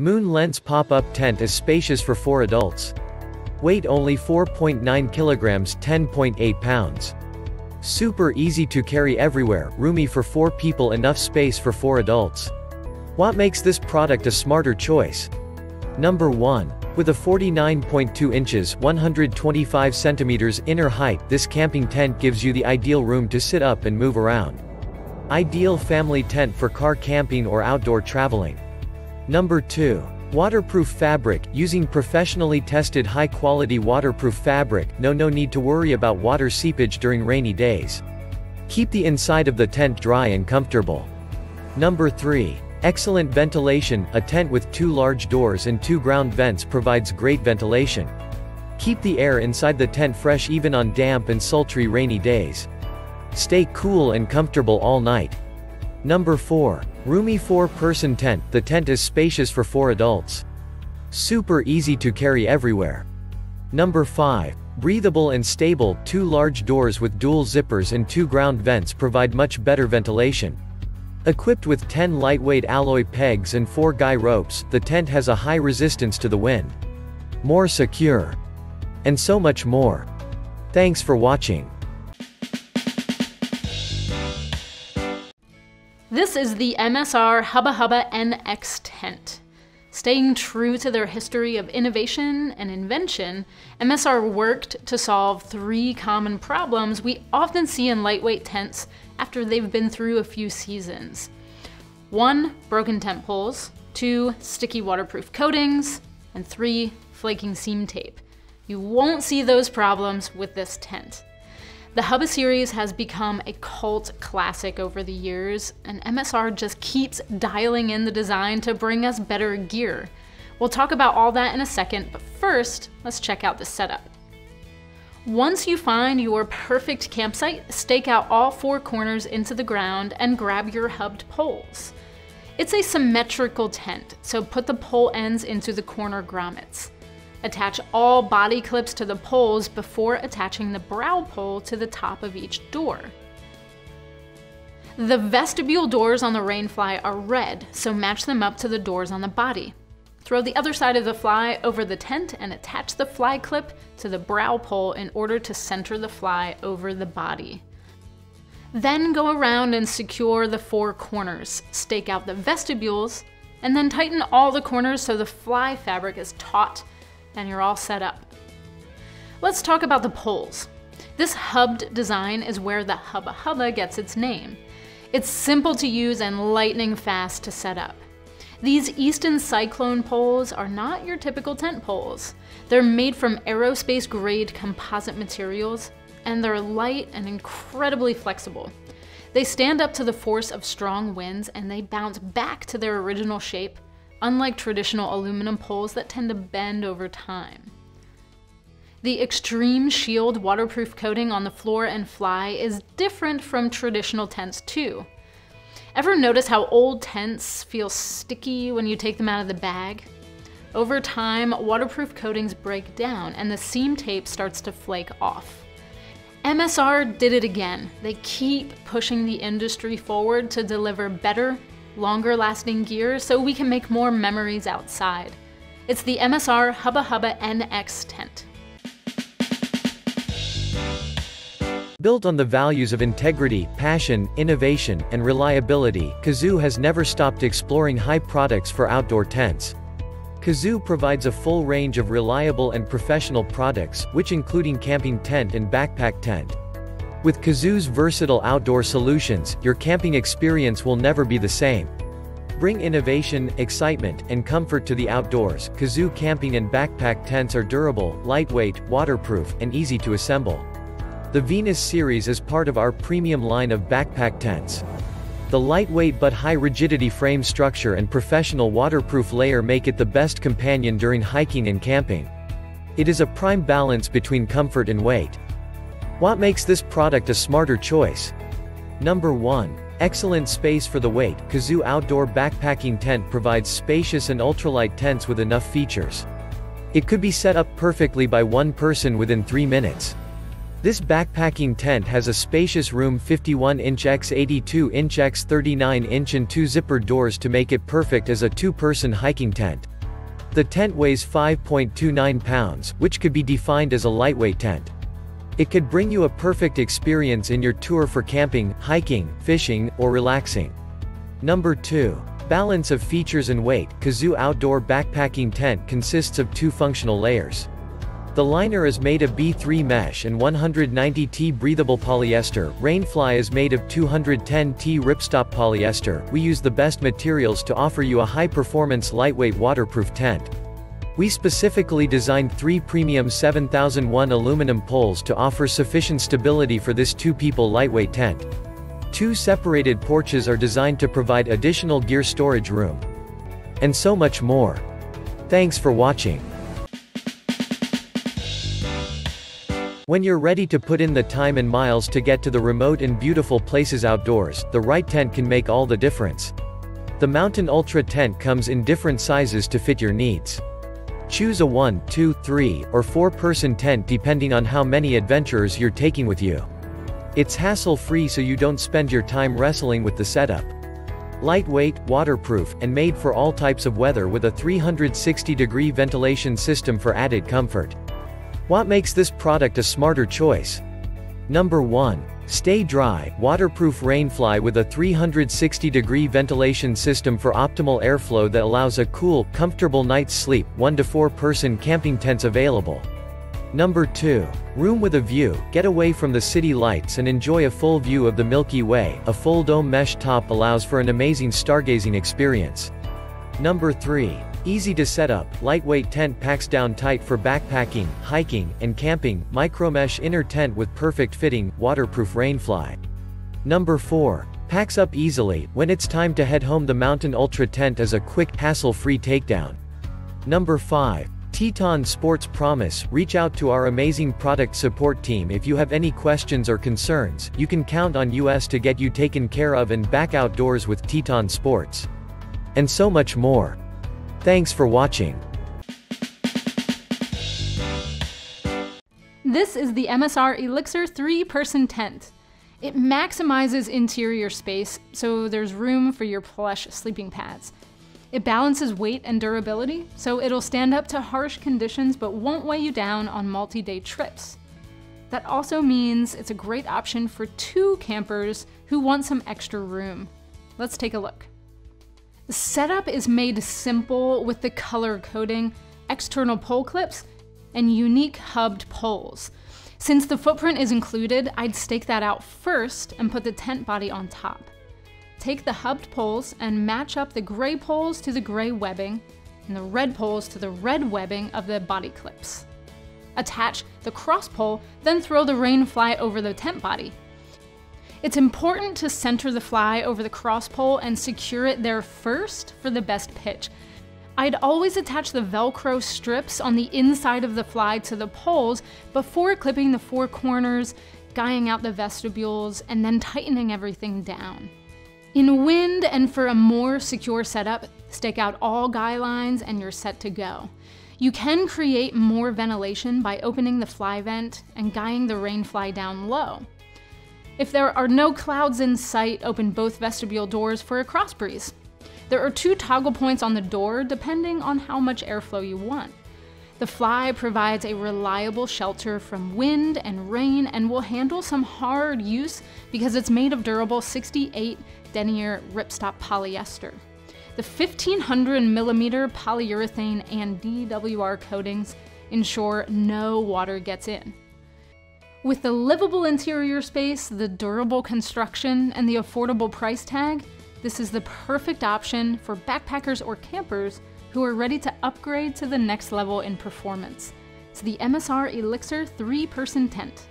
Moon Lence Pop-Up Tent is spacious for 4 adults. Weight only 4.9 kilograms 10.8 pounds. Super easy to carry everywhere, roomy for 4 people enough space for 4 adults. What makes this product a smarter choice? Number 1. With a 49.2 inches 125 centimeters inner height this camping tent gives you the ideal room to sit up and move around. Ideal family tent for car camping or outdoor traveling. Number 2. Waterproof fabric, using professionally tested high-quality waterproof fabric, no no need to worry about water seepage during rainy days. Keep the inside of the tent dry and comfortable. Number 3. Excellent ventilation, a tent with two large doors and two ground vents provides great ventilation. Keep the air inside the tent fresh even on damp and sultry rainy days. Stay cool and comfortable all night. Number 4. Roomy 4-person tent, the tent is spacious for 4 adults. Super easy to carry everywhere. Number 5. Breathable and stable, two large doors with dual zippers and two ground vents provide much better ventilation. Equipped with 10 lightweight alloy pegs and 4 guy ropes, the tent has a high resistance to the wind. More secure. And so much more. Thanks for watching. This is the MSR Hubba Hubba NX tent. Staying true to their history of innovation and invention, MSR worked to solve three common problems we often see in lightweight tents after they've been through a few seasons. One, broken tent poles, two, sticky waterproof coatings, and three, flaking seam tape. You won't see those problems with this tent. The Hubba series has become a cult classic over the years, and MSR just keeps dialing in the design to bring us better gear. We'll talk about all that in a second, but first, let's check out the setup. Once you find your perfect campsite, stake out all four corners into the ground and grab your hubbed poles. It's a symmetrical tent, so put the pole ends into the corner grommets. Attach all body clips to the poles before attaching the brow pole to the top of each door. The vestibule doors on the Rainfly are red, so match them up to the doors on the body. Throw the other side of the fly over the tent and attach the fly clip to the brow pole in order to center the fly over the body. Then go around and secure the four corners, stake out the vestibules, and then tighten all the corners so the fly fabric is taut and you're all set up. Let's talk about the poles. This hubbed design is where the Hubba Hubba gets its name. It's simple to use and lightning fast to set up. These Easton Cyclone poles are not your typical tent poles. They're made from aerospace grade composite materials, and they're light and incredibly flexible. They stand up to the force of strong winds and they bounce back to their original shape unlike traditional aluminum poles that tend to bend over time. The Xtreme Shield waterproof coating on the floor and fly is different from traditional tents too. Ever notice how old tents feel sticky when you take them out of the bag? Over time, waterproof coatings break down and the seam tape starts to flake off. MSR did it again. They keep pushing the industry forward to deliver better, longer lasting gear so we can make more memories outside. It's the MSR Hubba Hubba NX tent. Built on the values of integrity, passion, innovation, and reliability, Kazoo has never stopped exploring high products for outdoor tents. Kazoo provides a full range of reliable and professional products, which including camping tent and backpack tent. With Kazoo's versatile outdoor solutions, your camping experience will never be the same. Bring innovation, excitement, and comfort to the outdoors. Kazoo camping and backpack tents are durable, lightweight, waterproof, and easy to assemble. The Venus series is part of our premium line of backpack tents. The lightweight but high rigidity frame structure and professional waterproof layer make it the best companion during hiking and camping. It is a prime balance between comfort and weight. What makes this product a smarter choice? Number 1. Excellent space for the weight. Kazoo Outdoor Backpacking Tent provides spacious and ultralight tents with enough features. It could be set up perfectly by one person within 3 minutes. This backpacking tent has a spacious room 51-inch x 82-inch x 39-inch and two zippered doors to make it perfect as a two-person hiking tent. The tent weighs 5.29 pounds, which could be defined as a lightweight tent. It could bring you a perfect experience in your tour for camping, hiking, fishing, or relaxing. Number 2. Balance of features and weight, Kazoo Outdoor Backpacking Tent consists of two functional layers. The liner is made of B3 mesh and 190T breathable polyester, Rainfly is made of 210T ripstop polyester, we use the best materials to offer you a high-performance lightweight waterproof tent. We specifically designed three premium 7001 aluminum poles to offer sufficient stability for this two-people lightweight tent. Two separated porches are designed to provide additional gear storage room. And so much more. Thanks for watching. When you're ready to put in the time and miles to get to the remote and beautiful places outdoors, the right tent can make all the difference. The Mountain Ultra tent comes in different sizes to fit your needs. Choose a 1, 2, 3, or 4 person tent depending on how many adventurers you're taking with you. It's hassle-free so you don't spend your time wrestling with the setup. Lightweight, waterproof, and made for all types of weather with a 360-degree ventilation system for added comfort. What makes this product a smarter choice? Number 1. Stay dry, waterproof rainfly with a 360-degree ventilation system for optimal airflow that allows a cool, comfortable night's sleep, 1 to 4 person camping tents available. Number 2. Room with a view, get away from the city lights and enjoy a full view of the Milky Way, a full dome mesh top allows for an amazing stargazing experience. Number 3. Easy to set up, lightweight tent packs down tight for backpacking, hiking, and camping, micromesh inner tent with perfect fitting, waterproof rainfly. Number 4. Packs up easily, when it's time to head home the Mountain Ultra tent is a quick, hassle-free takedown. Number 5. Teton Sports Promise, reach out to our amazing product support team if you have any questions or concerns, you can count on us to get you taken care of and back outdoors with Teton Sports. And so much more. Thanks for watching. This is the MSR Elixir 3-person tent. It maximizes interior space, so there's room for your plush sleeping pads. It balances weight and durability, so it'll stand up to harsh conditions but won't weigh you down on multi-day trips. That also means it's a great option for two campers who want some extra room. Let's take a look. Setup is made simple with the color coding, external pole clips, and unique hubbed poles. Since the footprint is included, I'd stake that out first and put the tent body on top. Take the hubbed poles and match up the gray poles to the gray webbing and the red poles to the red webbing of the body clips. Attach the cross pole, then throw the rain fly over the tent body. It's important to center the fly over the cross pole and secure it there first for the best pitch. I'd always attach the Velcro strips on the inside of the fly to the poles before clipping the four corners, guying out the vestibules, and then tightening everything down. In wind and for a more secure setup, stake out all guy lines and you're set to go. You can create more ventilation by opening the fly vent and guying the rain fly down low. If there are no clouds in sight, open both vestibule doors for a cross breeze. There are two toggle points on the door depending on how much airflow you want. The Fly provides a reliable shelter from wind and rain and will handle some hard use because it's made of durable 68 denier ripstop polyester. The 1500 millimeter polyurethane and DWR coatings ensure no water gets in. With the livable interior space, the durable construction, and the affordable price tag, this is the perfect option for backpackers or campers who are ready to upgrade to the next level in performance. It's the MSR Elixir 3-person tent.